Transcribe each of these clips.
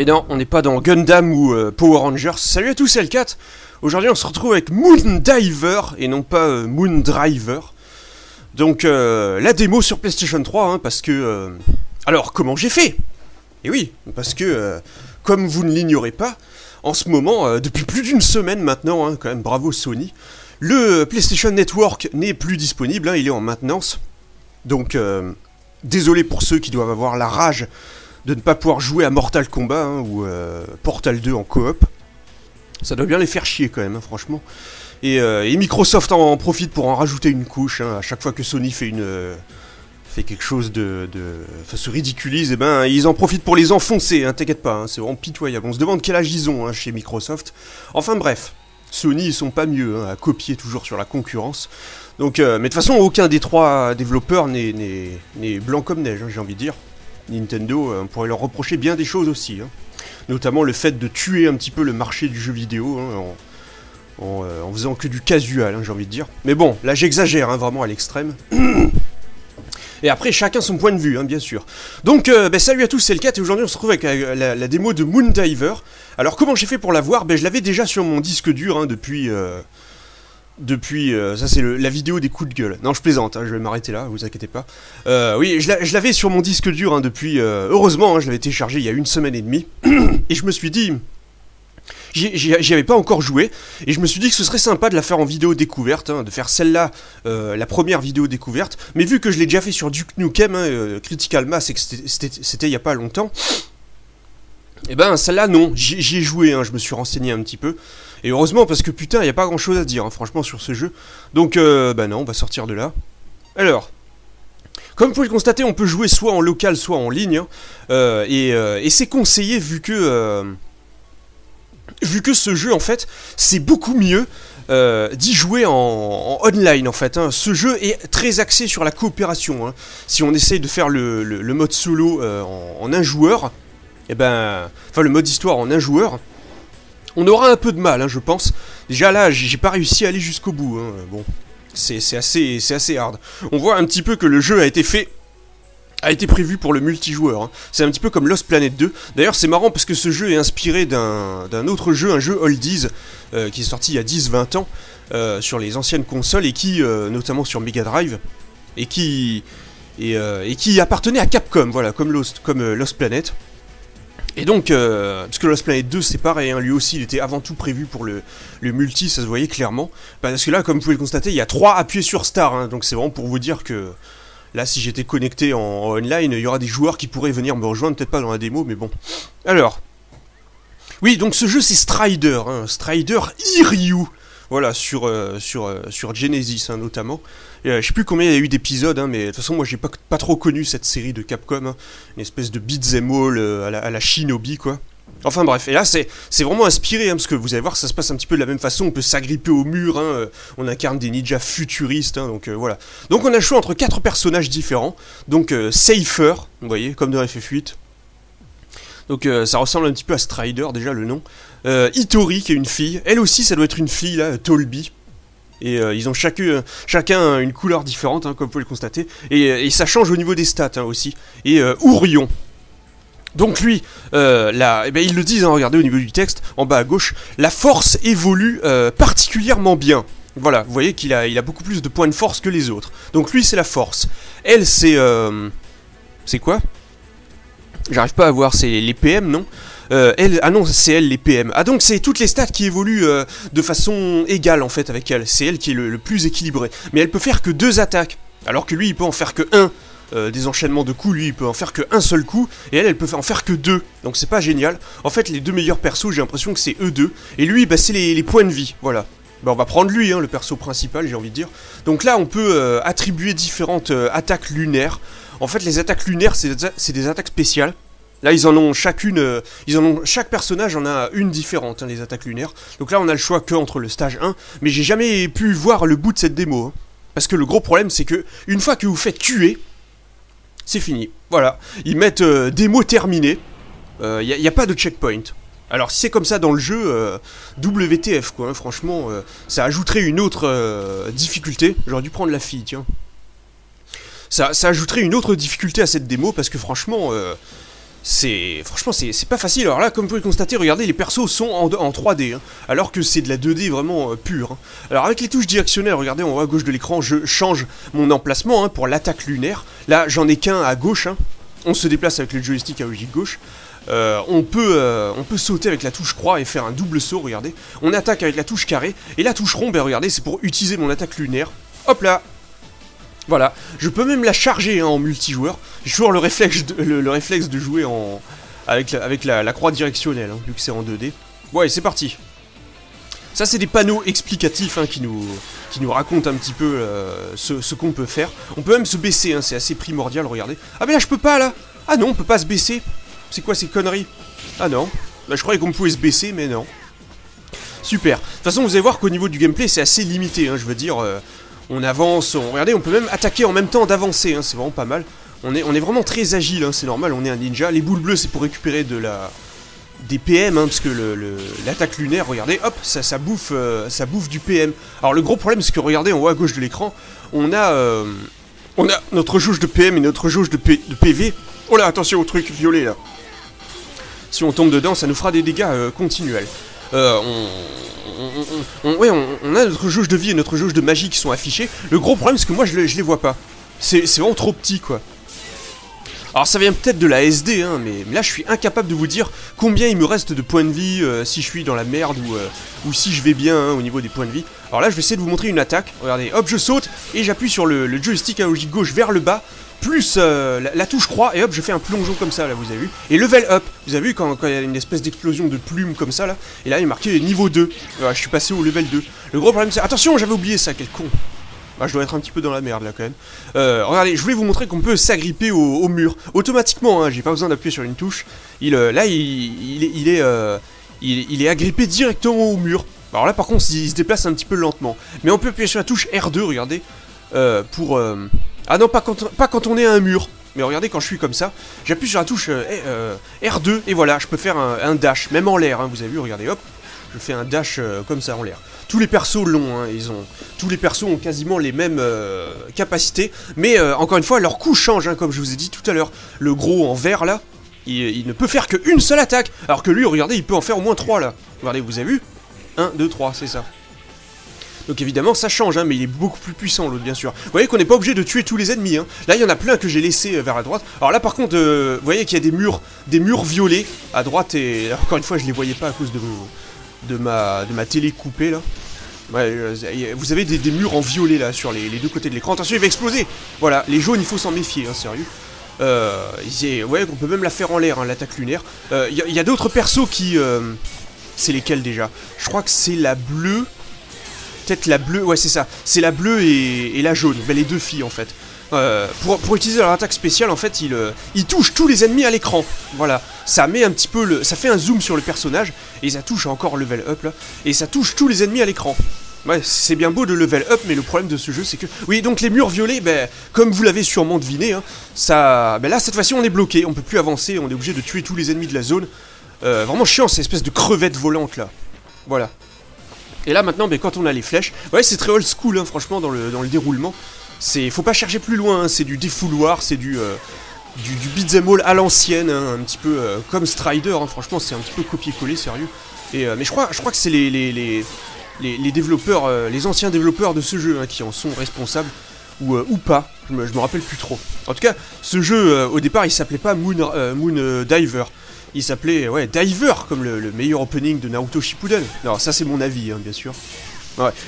Et non, on n'est pas dans Gundam ou euh, Power Rangers. Salut à tous, c'est L4. Aujourd'hui, on se retrouve avec Moon Diver et non pas euh, Moon Driver. Donc, euh, la démo sur PlayStation 3, hein, parce que. euh, Alors, comment j'ai fait? Et oui, parce que, comme vous ne l'ignorez pas, en ce moment, depuis plus d'une semaine maintenant, hein, quand même, bravo Sony, le PlayStation Network n'est plus disponible, hein, il est en maintenance. Donc, désolé pour ceux qui doivent avoir la rage de ne pas pouvoir jouer à Mortal Kombat hein, ou euh, Portal 2 en coop. Ça doit bien les faire chier quand même, hein, franchement. Et, euh, et Microsoft en, profite pour en rajouter une couche. hein, à chaque fois que Sony fait une euh, fait quelque chose de, de se ridiculise, et ben ils en profitent pour les enfoncer. T'inquiète pas, c'est vraiment pitoyable. On se demande quel âge ils ont chez Microsoft. Enfin bref, Sony ils sont pas mieux à copier toujours sur la concurrence. Donc, mais de toute façon, aucun des trois développeurs n'est- blanc comme neige, j'ai envie de dire. Nintendo, euh, on pourrait leur reprocher bien des choses aussi. hein. Notamment le fait de tuer un petit peu le marché du jeu vidéo hein, euh, en faisant que du casual, hein, j'ai envie de dire. Mais bon, là j'exagère vraiment à l'extrême. Et après, chacun son point de vue, bien sûr. Donc, euh, ben, salut à tous, c'est le 4 et aujourd'hui on se retrouve avec la, démo de Moon Diver. Alors, comment j'ai fait pour la voir? Ben, Je l'avais déjà sur mon disque dur depuis. Depuis. euh, ça, c'est la vidéo des coups de gueule. Non, je plaisante, hein, je vais m'arrêter là, vous inquiétez pas. Euh, oui, je l'a- je l'avais sur mon disque dur hein, depuis. euh, heureusement, hein, je l'avais téléchargé il y a une semaine et demie. et je me suis dit. J'y avais pas encore joué, et je me suis dit que ce serait sympa de la faire en vidéo découverte, de faire celle-là, la première vidéo découverte. Mais vu que je l'ai déjà fait sur Duke Nukem, Critical Mass, et que c'était- il y a pas longtemps, et ben celle-là non, j'y ai joué, je me suis renseigné un petit peu. Et heureusement, parce que putain, il n'y a pas grand-chose à dire, hein, franchement, sur ce jeu. Donc, euh, bah non, on va sortir de là. Alors, comme vous pouvez le constater, on peut jouer soit en local, soit en ligne. hein. Euh, et euh, et c'est conseillé vu que... euh, vu que ce jeu, en fait, c'est beaucoup mieux d'y jouer en, en online, en fait. hein. Ce jeu est très axé sur la coopération. Si on essaye de faire le, le- mode solo en, en un joueur, et ben... Enfin, le mode histoire en un joueur, on aura un peu de mal, hein, je pense. Déjà là, j'ai pas réussi à aller jusqu'au bout. hein. Bon, c'est assez, assez hard. On voit un petit peu que le jeu a été fait a été prévu pour le multijoueur. hein. C'est un petit peu comme Lost Planet 2. D'ailleurs, c'est marrant parce que ce jeu est inspiré d'un autre jeu, un jeu Oldies, euh, qui est sorti il y a 10-20 ans euh, sur les anciennes consoles et qui, euh, notamment sur Mega Drive, et qui, qui appartenait à Capcom, voilà, comme Lost Planet. Et donc, euh, parce que Lost Planet 2 c'est pareil, hein, lui aussi il était avant tout prévu pour le, le multi, ça se voyait clairement. Parce que là, comme vous pouvez le constater, il y a 3 appuyés sur Star, hein, donc c'est vraiment pour vous dire que là, si j'étais connecté en, en online, il y aura des joueurs qui pourraient venir me rejoindre, peut-être pas dans la démo, mais bon. Alors, oui, donc ce jeu c'est Strider, hein, Strider Iryu. Voilà, sur, euh, sur, euh, sur Genesis hein, notamment. Euh, je sais plus combien il y a eu d'épisodes, hein, mais de toute façon, moi j'ai pas, trop connu cette série de Capcom. hein. une espèce de beat'em all euh, à, la, à la Shinobi, quoi. Enfin bref, et là c'est vraiment inspiré, hein, parce que vous allez voir, ça se passe un petit peu de la même façon. On peut s'agripper au mur, euh, on incarne des ninjas futuristes, donc voilà. Donc on a le entre quatre personnages différents. Donc euh, Safer, vous voyez, comme de FF8. Donc ça ressemble un petit peu à Strider, déjà le nom. Itori, qui est une fille. Elle aussi, ça doit être une fille, là, Tolby. Et euh, ils ont chacun, chacun une couleur différente, hein, comme vous pouvez le constater. Et, et ça change au niveau des stats hein, aussi. Et euh, Ourion. Donc lui, euh, là, eh ben, ils le disent, hein, regardez au niveau du texte, en bas à gauche, la force évolue euh, particulièrement bien. Voilà, vous voyez qu'il a, a beaucoup plus de points de force que les autres. Donc lui, c'est la force. Elle, c'est... euh, c'est quoi? J'arrive pas à voir, c'est les PM, non? Euh, elle, ah non, c'est elle les PM. Ah donc c'est toutes les stats qui évoluent euh, de façon égale en fait avec elle. C'est elle qui est le, plus équilibré. Mais elle peut faire que deux attaques, alors que lui il peut en faire que un. Euh, des enchaînements de coups, lui il peut en faire que un seul coup, et elle elle peut en faire que deux. Donc c'est pas génial. En fait les deux meilleurs persos j'ai l'impression que c'est eux deux. Et lui bah, c'est les, points de vie, voilà. Bah, on va prendre lui, hein, le perso principal, j'ai envie de dire. Donc là, on peut attribuer différentes attaques lunaires. En fait, les attaques lunaires, c'est des attaques spéciales. Là, ils en ont chacune, euh, ils ont chaque personnage en a une différente, hein, les attaques lunaires. Donc là, on a le choix que entre le stage 1, mais j'ai jamais pu voir le bout de cette démo. hein. Parce que le gros problème, c'est que une fois que vous faites tuer, c'est fini. Voilà, ils mettent euh, démo terminée. Il n'y a, pas de checkpoint. Alors si c'est comme ça dans le jeu, euh, WTF quoi, hein, franchement, euh, ça ajouterait une autre euh, difficulté. J'aurais dû prendre la fille, tiens. Ça, ça ajouterait une autre difficulté à cette démo parce que franchement, euh, c'est franchement c'est pas facile. Alors là, comme vous pouvez constater, regardez, les persos sont en, 3D, hein, alors que c'est de la 2D vraiment euh, pure. Hein. Alors avec les touches directionnelles, regardez en haut à gauche de l'écran, je change mon emplacement hein, pour l'attaque lunaire. Là, j'en ai qu'un à gauche. On se déplace avec le joystick à gauche. Euh, on, peut, euh, on peut sauter avec la touche croix et faire un double saut, regardez. On attaque avec la touche carré, et la touche rond, ben regardez, c'est pour utiliser mon attaque lunaire. Hop là voilà, je peux même la charger hein, en multijoueur. J'ai toujours le réflexe de, jouer en avec la, croix directionnelle, hein, vu que c'est en 2D. Ouais, c'est parti. Ça, c'est des panneaux explicatifs hein, qui, nous, qui nous racontent un petit peu euh, ce, qu'on peut faire. On peut même se baisser, c'est assez primordial, regardez. Ah mais là, je peux pas, là Ah non, on peut pas se baisser. C'est quoi ces conneries? Ah non. Bah, je croyais qu'on pouvait se baisser, mais non. Super. De toute façon, vous allez voir qu'au niveau du gameplay, c'est assez limité, je veux dire... Euh, on avance, on, regardez, on peut même attaquer en même temps d'avancer, hein, c'est vraiment pas mal. On est, vraiment très agile, hein, c'est normal, on est un ninja. Les boules bleues, c'est pour récupérer de la des PM, hein, parce que l'attaque lunaire, regardez, hop, ça, bouffe, euh, ça bouffe du PM. Alors le gros problème, c'est que regardez en haut à gauche de l'écran, on a, euh, on a notre jauge de PM et notre jauge de, de, PV. Oh là, attention au truc violet là. Si on tombe dedans, ça nous fera des dégâts euh, continuels. on, on, on, a notre jauge de vie et notre jauge de magie qui sont affichés. Le gros problème, c'est que moi, je, les vois pas. C'est vraiment trop petit, quoi. Alors ça vient peut-être de la SD, hein, mais, là je suis incapable de vous dire combien il me reste de points de vie, euh, si je suis dans la merde ou, euh, si je vais bien hein, au niveau des points de vie. Alors là je vais essayer de vous montrer une attaque. Regardez, hop je saute et j'appuie sur le, le joystick à logique gauche vers le bas plus euh, la, touche croix, et hop, je fais un plongeon comme ça, là, vous avez vu. Et level up, vous avez vu quand, il y a une espèce d'explosion de plumes comme ça, là, et là, il est marqué niveau 2. Voilà, je suis passé au level 2. Le gros problème, c'est... Attention, j'avais oublié ça, quel con bah, je dois être un petit peu dans la merde là quand même. Euh, regardez, je voulais vous montrer qu'on peut s'agripper au, mur automatiquement. Hein, J'ai pas besoin d'appuyer sur une touche. Il, euh, là, il, il, est, il, est agrippé directement au mur. Alors là, par contre, il se déplace un petit peu lentement. Mais on peut appuyer sur la touche R2, regardez, pour ah non, pas quand, pas quand on est à un mur. Mais regardez, quand je suis comme ça, j'appuie sur la touche euh, euh, R2 et voilà, je peux faire un, dash, même en l'air. Hein, vous avez vu, regardez, hop, je fais un dash euh, comme ça en l'air. Tous les persos l'ont, hein, ils ont, tous les persos ont quasiment les mêmes capacités, mais encore une fois, leur coup change, hein, comme je vous ai dit tout à l'heure. Le gros en vert là, il, il, ne peut faire qu'une seule attaque, alors que lui, regardez, il peut en faire au moins 3 là. Regardez, vous avez vu? 1, 2, 3, c'est ça. Donc évidemment, ça change, hein, mais il est beaucoup plus puissant, l'autre, bien sûr. Vous voyez qu'on n'est pas obligé de tuer tous les ennemis. Hein. Là, il y en a plein que j'ai laissé euh, vers la droite. Alors là, par contre, euh, vous voyez qu'il y a des murs, des murs violets à droite, et encore une fois, je les voyais pas à cause de, de, ma, de ma télé coupée, là. Ouais, euh, vous avez des, murs en violet, là, sur les, deux côtés de l'écran. Attention, il va exploser Voilà, les jaunes, il faut s'en méfier, hein, sérieux. Euh, ouais, on peut même la faire en l'air, hein, l'attaque lunaire. Il y a, d'autres persos qui... c'est lesquels déjà? Je crois que c'est la bleue la bleue, ouais c'est ça, c'est la bleue et, la jaune, ben, les deux filles en fait. Euh, pour, utiliser leur attaque spéciale, en fait, il, euh, il touche tous les ennemis à l'écran. Voilà, ça met un petit peu le, ça fait un zoom sur le personnage et ça touche encore level up là, et ça touche tous les ennemis à l'écran. Ouais, c'est bien beau de level up, mais le problème de ce jeu, c'est que... Oui, donc les murs violets, ben, comme vous l'avez sûrement deviné, hein, ça... Ben là, cette fois-ci, on est bloqué, on peut plus avancer, on est obligé de tuer tous les ennemis de la zone. Euh, vraiment chiant, cette espèce de crevette volante, là. Voilà. Et là maintenant, ben, quand on a les flèches, ouais c'est très old school hein, franchement dans le, dans le déroulement. Faut pas chercher plus loin, hein, c'est du défouloir, c'est du, euh, du, beat'em all à l'ancienne, hein, un petit peu euh, comme Strider, franchement c'est un petit peu copier-coller sérieux. Et, euh, mais je crois, je crois que c'est les, les, les, les, développeurs, les anciens développeurs de ce jeu qui en sont responsables, ou, ou pas, je me, me rappelle plus trop. En tout cas, ce jeu au départ il s'appelait pas Moon, Moon Diver, il s'appelait ouais, Diver, comme le, meilleur opening de Naruto Shippuden. Alors ça c'est mon avis, hein, bien sûr.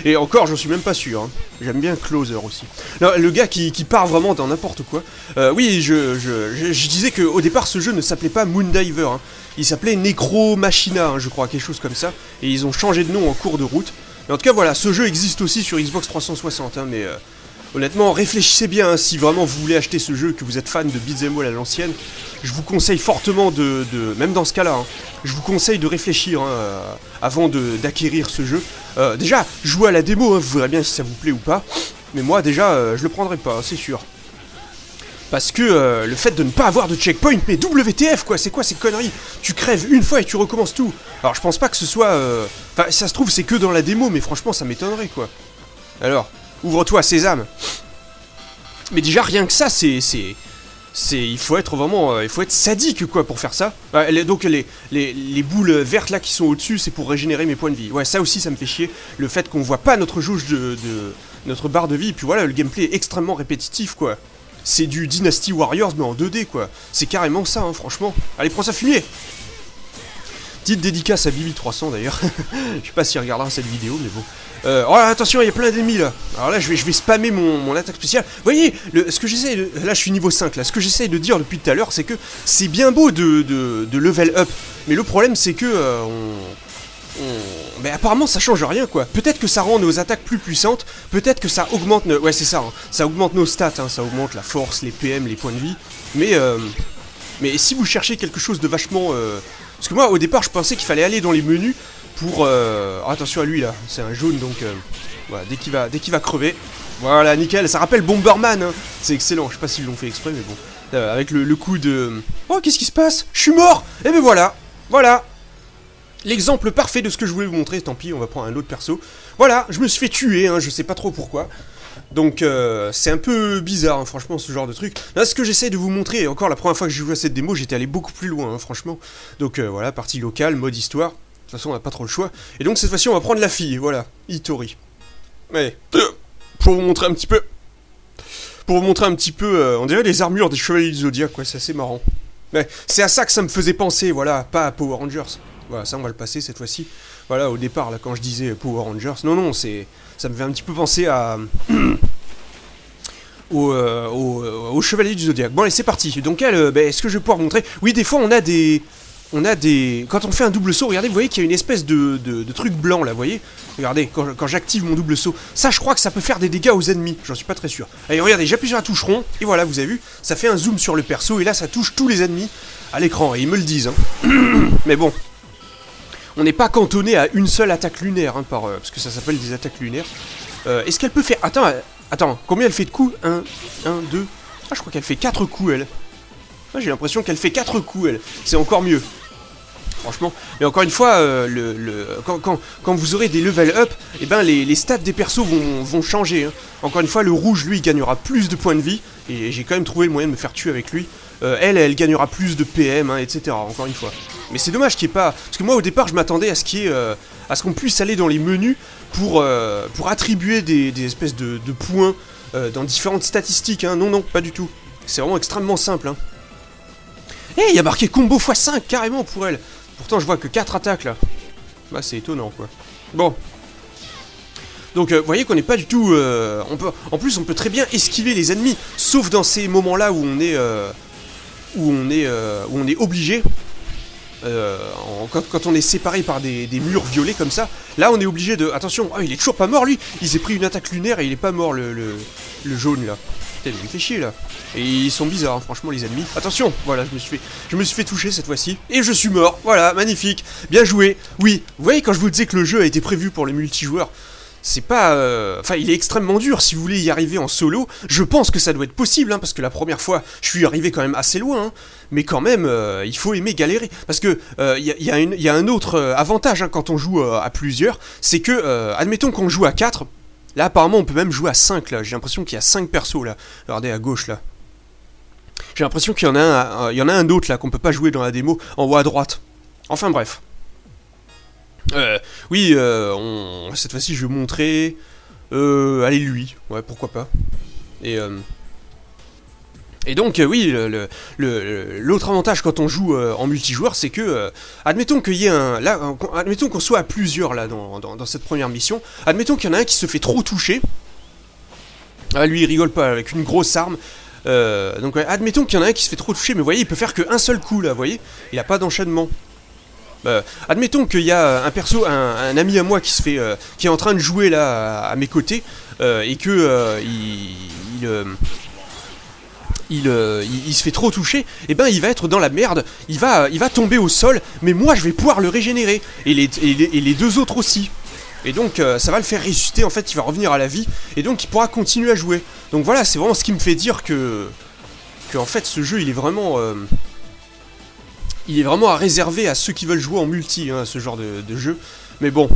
Et encore, j'en suis même pas sûr. Hein. J'aime bien Closer aussi. le gars qui, part vraiment dans n'importe quoi. Euh, oui, je, je, je, disais qu'au départ, ce jeu ne s'appelait pas Moondiver. Hein. Il s'appelait Necro Machina, je crois, quelque chose comme ça. Et ils ont changé de nom en cours de route. Mais en tout cas, voilà, ce jeu existe aussi sur Xbox 360. mais euh, Honnêtement, réfléchissez bien, hein, si vraiment vous voulez acheter ce jeu, que vous êtes fan de Beat'em All à l'ancienne, je vous conseille fortement de, même dans ce cas-là, hein, je vous conseille de réfléchir hein, euh, avant d'acquérir ce jeu. Euh, déjà, jouez à la démo, vous verrez bien si ça vous plaît ou pas, mais moi déjà, euh, je le prendrai pas, c'est sûr. Parce que le fait de ne pas avoir de checkpoint, mais WTF quoi, c'est quoi ces conneries? Tu crèves une fois et tu recommences tout. Alors je pense pas que ce soit... Enfin, ça se trouve c'est que dans la démo, mais franchement ça m'étonnerait quoi. Alors, Ouvre-toi, Sésame. Mais déjà, rien que ça, c'est... c'est il faut être vraiment euh, il faut être sadique quoi pour faire ça. Bah, donc les, les, boules vertes là qui sont au dessus c'est pour régénérer mes points de vie. Ouais ça aussi ça me fait chier. Le fait qu'on voit pas notre jauge de, notre barre de vie puis voilà le gameplay est extrêmement répétitif quoi. C'est du Dynasty Warriors mais en 2D quoi. C'est carrément ça hein, franchement. Allez prends ça fumier. Petite dédicace à Bibi300 d'ailleurs. je sais pas s'il regardera cette vidéo, mais bon. Euh, oh attention, il y a plein d'ennemis là. Alors là, je vais, spammer mon, attaque spéciale. Vous voyez, ce que j'essaie. Là, je suis niveau 5 là. Ce que j'essaie de dire depuis tout à l'heure, c'est que c'est bien beau de, level up. Mais le problème, c'est que... Euh. Mais apparemment ça change rien quoi. Peut-être que ça rend nos attaques plus puissantes, peut-être que ça augmente nos... Ouais hein. ça augmente nos stats, hein. ça augmente la force, les PM, les points de vie. Mais euh... Mais si vous cherchez quelque chose de vachement parce que moi, au départ, je pensais qu'il fallait aller dans les menus pour... Euh... Oh, attention à lui, là. C'est un jaune, donc... Euh, voilà, dès qu'il va, qu'il va crever... Voilà, nickel. Ça rappelle Bomberman, hein. C'est excellent. Je sais pas s'ils l'ont fait exprès, mais bon. Euh, avec le, coup de... Oh, qu'est-ce qui se passe? Je suis mort Et eh ben voilà Voilà L'exemple parfait de ce que je voulais vous montrer, tant pis, on va prendre un autre perso. Voilà, je me suis fait tuer, hein, je sais pas trop pourquoi. Donc c'est un peu bizarre, hein, franchement, ce genre de truc. Là, ce que j'essaie de vous montrer, encore la première fois que j'ai joué à cette démo, j'étais allé beaucoup plus loin, franchement. Donc voilà, partie locale, mode histoire. De toute façon, on n'a pas trop le choix. Et donc cette fois-ci, on va prendre la fille, voilà, Itori. Ouais, pour vous montrer un petit peu... Pour vous montrer un petit peu, euh, on dirait les armures des chevaliers du Zodiac, quoi, c'est assez marrant. Mais c'est à ça que ça me faisait penser, voilà, pas à Power Rangers. Voilà, ça on va le passer cette fois-ci. Voilà, au départ, là, quand je disais Power Rangers. Non, non, c'est ça me fait un petit peu penser à... Au, euh, euh, au, chevalier du zodiaque. Bon allez c'est parti. Donc elle, euh, ben, est-ce que je vais pouvoir montrer? Oui des fois on a des... On a des... Quand on fait un double saut, regardez, vous voyez qu'il y a une espèce de, de, truc blanc là, vous voyez? Regardez, quand, j'active mon double saut, ça je crois que ça peut faire des dégâts aux ennemis, j'en suis pas très sûr. Allez regardez, j'appuie sur la touche rond, et voilà, vous avez vu, ça fait un zoom sur le perso, et là ça touche tous les ennemis à l'écran, et ils me le disent. Hein. Mais bon, on n'est pas cantonné à une seule attaque lunaire, hein, par, euh, parce que ça s'appelle des attaques lunaires. Euh, est-ce qu'elle peut faire... Attends, attends, combien elle fait de coups? 1, 1, 2... Ah, je crois qu'elle fait 4 coups, elle. Ah, J'ai l'impression qu'elle fait 4 coups, elle. C'est encore mieux. Franchement. Mais encore une fois, le, quand, vous aurez des level up, eh ben, les, stats des persos vont, changer. Hein. Encore une fois, le rouge, lui, gagnera plus de points de vie. Et j'ai quand même trouvé le moyen de me faire tuer avec lui. elle, elle gagnera plus de PM, hein, etc. Encore une fois. Mais c'est dommage qu'il n'y ait pas... Parce que moi au départ je m'attendais à ce qu'il euh, à ce qu'on puisse aller dans les menus pour, euh, pour attribuer des, espèces de, points euh, dans différentes statistiques. Hein. Non, non, pas du tout. C'est vraiment extrêmement simple. Eh, il y a marqué combo x5 carrément pour elle. Pourtant je vois que 4 attaques là. Bah c'est étonnant quoi. Bon. Donc vous voyez qu'on n'est pas du tout... on peut, en plus on peut très bien esquiver les ennemis. Sauf dans ces moments là où on est... où on est, où on est obligé euh, quand, on est séparé par des, murs violets comme ça, là on est obligé de... Attention, oh, il est toujours pas mort lui Il s'est pris une attaque lunaire et il est pas mort le, le, jaune là. Putain, fait chier là. Et ils sont bizarres, franchement les ennemis. Attention, voilà, je me suis fait, toucher cette fois-ci. Et je suis mort, voilà, magnifique. Bien joué. Oui, vous voyez quand je vous disais que le jeu a été prévu pour les multijoueurs, c'est pas... Euh, enfin, il est extrêmement dur si vous voulez y arriver en solo. Je pense que ça doit être possible, hein, parce que la première fois, je suis arrivé quand même assez loin. Hein. mais quand même, euh, il faut aimer galérer. Parce que il euh, y, a un autre avantage hein, quand on joue à plusieurs, c'est que, admettons qu'on joue à 4, là apparemment on peut même jouer à 5, là. J'ai l'impression qu'il y a 5 persos, là. Regardez à gauche, là. J'ai l'impression qu'il y en a un, il y en a un autre, là, qu'on peut pas jouer dans la démo, en haut à droite. Enfin bref. Euh, oui, euh, cette fois-ci, je vais montrer... Euh, allez, lui. Ouais, pourquoi pas. Et... Euh, et donc, oui, l'autre avantage quand on joue en multijoueur, c'est que, admettons qu'il y ait un... Admettons qu'on soit à plusieurs, là, dans, cette première mission. Admettons qu'il y en a un qui se fait trop toucher. Ah, lui, il rigole pas, avec une grosse arme. donc, admettons qu'il y en a un qui se fait trop toucher, mais vous voyez, il peut faire qu'un seul coup, là, vous voyez Il a pas d'enchaînement. Admettons qu'il y a un perso, un, ami à moi qui se fait, euh, qui est en train de jouer là à, mes côtés euh, et que euh, il, se fait trop toucher, et eh ben il va être dans la merde, il va, il va tomber au sol, mais moi je vais pouvoir le régénérer et les, deux autres aussi. Et donc ça va le faire ressusciter, en fait il va revenir à la vie, et donc il pourra continuer à jouer. Donc voilà, c'est vraiment ce qui me fait dire que, que en fait ce jeu il est vraiment il est vraiment à réserver à ceux qui veulent jouer en multi, hein, ce genre de, jeu. Mais bon,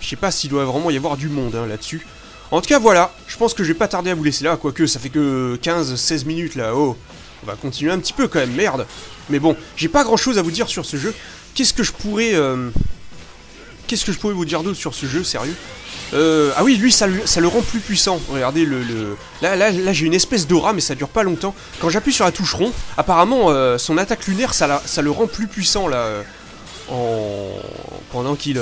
je sais pas s'il doit vraiment y avoir du monde hein, là-dessus. En tout cas, voilà, je pense que je vais pas tarder à vous laisser là, quoique ça fait que 15-16 minutes là, oh. On va continuer un petit peu quand même, merde. Mais bon, j'ai pas grand chose à vous dire sur ce jeu. Qu'est-ce que je pourrais... Euh, qu'est-ce que je pourrais vous dire d'autre sur ce jeu, sérieux? Euh, ah oui, lui, ça, le rend plus puissant. Regardez, le, là, là, là j'ai une espèce d'aura, mais ça dure pas longtemps. Quand j'appuie sur la touche rond, apparemment, euh, son attaque lunaire, ça, ça, le rend plus puissant, là, en... pendant qu'il...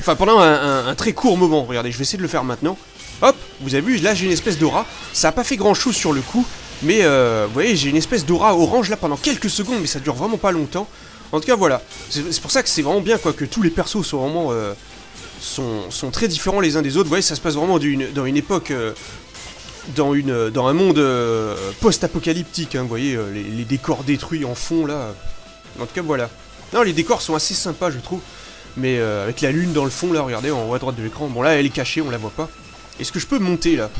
Enfin, pendant un, très court moment. Regardez, je vais essayer de le faire maintenant. Hop, vous avez vu, là, j'ai une espèce d'aura. Ça a pas fait grand-chose sur le coup, mais vous voyez, j'ai une espèce d'aura orange, là, pendant quelques secondes, mais ça dure vraiment pas longtemps. En tout cas, voilà. C'est pour ça que c'est vraiment bien, quoi, que tous les persos sont vraiment sont, très différents les uns des autres. Vous voyez, ça se passe vraiment dans une époque, euh, dans, une, dans un monde euh, post-apocalyptique. Hein, vous voyez, euh, les, décors détruits en fond là. En tout cas, voilà. Non, les décors sont assez sympas, je trouve. Mais avec la lune dans le fond là, regardez, en haut à droite de l'écran. Bon, là, elle est cachée, on la voit pas. Est-ce que je peux monter là?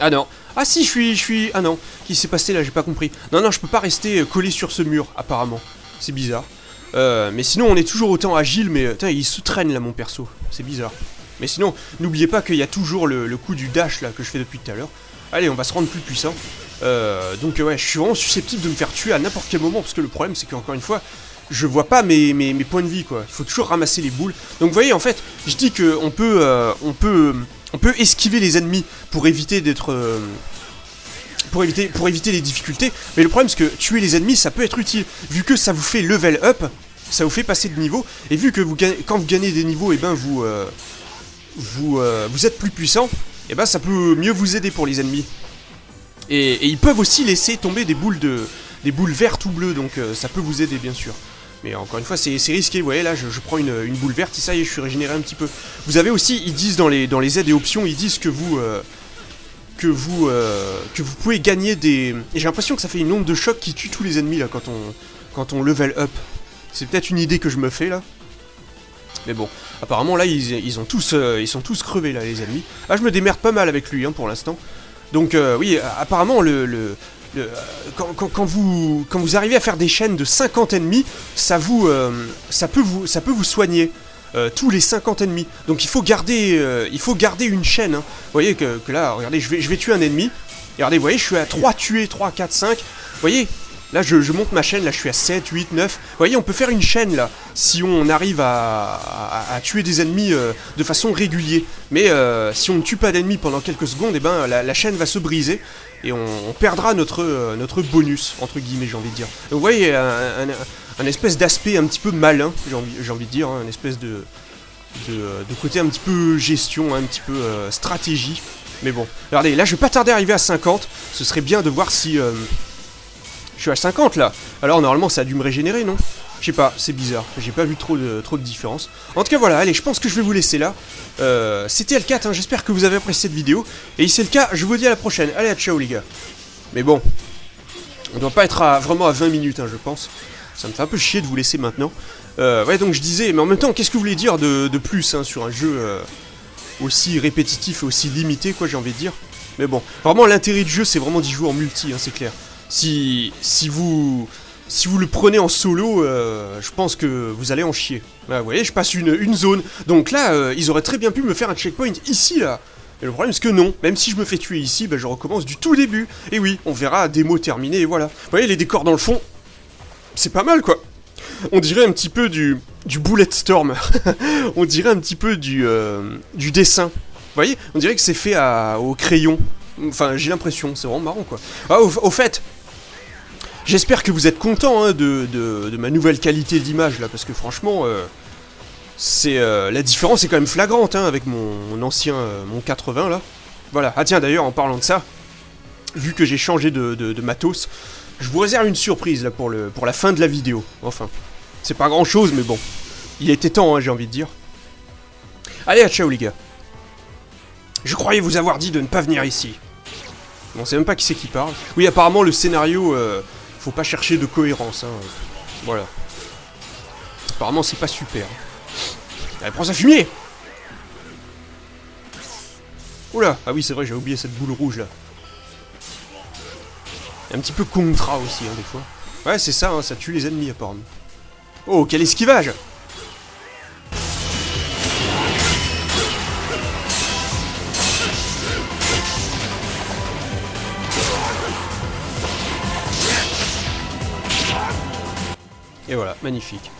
Ah non. Ah si, je suis, je suis... Ah non. Qu'est-ce qui s'est passé là? J'ai pas compris. Non, non, je peux pas rester collé sur ce mur, apparemment. C'est bizarre. Euh, mais sinon, on est toujours autant agile, mais euh, il se traîne là, mon perso. C'est bizarre. Mais sinon, n'oubliez pas qu'il y a toujours le, coup du dash là que je fais depuis tout à l'heure. Allez, on va se rendre plus puissant. Euh, donc ouais, je suis vraiment susceptible de me faire tuer à n'importe quel moment, parce que le problème c'est qu'encore une fois, je vois pas mes, mes, points de vie quoi. Il faut toujours ramasser les boules. Donc vous voyez, en fait, je dis qu'on peut, on peut, on peut esquiver les ennemis pour éviter d'être pour éviter, pour éviter les difficultés. Mais le problème, c'est que tuer les ennemis, ça peut être utile. Vu que ça vous fait level up, ça vous fait passer de niveau. Et vu que quand vous gagnez des niveaux, et eh ben vous, euh, vous, euh, vous êtes plus puissant, et eh ben ça peut mieux vous aider pour les ennemis. Et, ils peuvent aussi laisser tomber des boules de, des boules vertes ou bleues, donc euh, ça peut vous aider bien sûr. Mais encore une fois, c'est risqué. Vous voyez, là, je, prends une, boule verte et ça y est, je suis régénéré un petit peu. Vous avez aussi, ils disent dans les, aides et options, ils disent que vous, que vous, que vous pouvez gagner des. Et j'ai l'impression que ça fait une onde de choc qui tue tous les ennemis là quand on, quand on level up. C'est peut-être une idée que je me fais là. Mais bon, apparemment là ils, ont tous, euh, ils sont tous crevés là les ennemis. Ah je me démerde pas mal avec lui hein, pour l'instant. Donc euh, oui, apparemment le, le, quand, vous, quand vous arrivez à faire des chaînes de 50 ennemis, euh, ça peut vous, soigner. tous les 50 ennemis. Donc il faut garder, une chaîne. Hein. Vous voyez que, là, regardez, je vais, tuer un ennemi. Regardez, vous voyez, je suis à 3 tués, 3, 4, 5. Vous voyez, Là, je, monte ma chaîne, là, je suis à 7, 8, 9. Vous voyez, on peut faire une chaîne, là, si on arrive à, tuer des ennemis euh, de façon régulière. Mais euh, si on ne tue pas d'ennemis pendant quelques secondes, et eh ben, la, chaîne va se briser. Et on, perdra notre, euh, notre bonus, entre guillemets, j'ai envie de dire. Vous voyez, un, espèce d'aspect un petit peu malin, j'ai envie, envie, de dire, hein, un espèce de, de, côté un petit peu gestion, un petit peu stratégie. Mais bon, regardez, là je vais pas tarder à arriver à 50. Ce serait bien de voir si, je suis à 50 là. Alors normalement ça a dû me régénérer, non? Je sais pas, c'est bizarre. J'ai pas vu trop de, trop de différence. En tout cas voilà, allez, je pense que je vais vous laisser là. Euh, C'était L4, hein, j'espère que vous avez apprécié cette vidéo. Et si c'est le cas, je vous dis à la prochaine. Allez, à ciao les gars. Mais bon, on doit pas être à, vraiment à 20 minutes, hein, je pense. Ça me fait un peu chier de vous laisser maintenant. Euh, ouais, donc je disais, mais en même temps, qu'est-ce que vous voulez dire de, plus hein, sur un jeu euh, aussi répétitif et aussi limité, quoi, j'ai envie de dire. Mais bon, vraiment l'intérêt du jeu, c'est vraiment d'y jouer en multi, c'est clair. Si, si, vous, si vous le prenez en solo, euh, je pense que vous allez en chier. vous voyez, je passe une, zone. Donc là, euh, ils auraient très bien pu me faire un checkpoint ici, là. Et le problème, c'est que non. Même si je me fais tuer ici, ben, je recommence du tout début. Et oui, on verra, démo terminée, et voilà. Vous voyez, les décors dans le fond, c'est pas mal, quoi. On dirait un petit peu du, du bullet storm. on dirait un petit peu du, euh, du dessin. Vous voyez, on dirait que c'est fait au crayon. Enfin, j'ai l'impression, c'est vraiment marrant quoi. Ah, au, fait, j'espère que vous êtes content hein, de, ma nouvelle qualité d'image là, parce que franchement, euh, c'est euh, la différence est quand même flagrante hein, avec mon, ancien, euh, mon 80 là. Voilà. Ah tiens, d'ailleurs, en parlant de ça, vu que j'ai changé de, matos, je vous réserve une surprise là pour, la fin de la vidéo. Enfin, c'est pas grand chose, mais bon, il était temps, hein, j'ai envie de dire. Allez, à ciao les gars. Je croyais vous avoir dit de ne pas venir ici. On sait même pas qui c'est qui parle. Oui, apparemment, le scénario, faut pas chercher de cohérence. Hein. Voilà. Apparemment, c'est pas super. Allez, prends ça fumier Oula Ah oui, c'est vrai, j'ai oublié cette boule rouge, là. Un petit peu contra aussi, hein, des fois. Ouais, c'est ça, hein, ça tue les ennemis, apparemment. Oh, quel esquivage Et voilà, magnifique.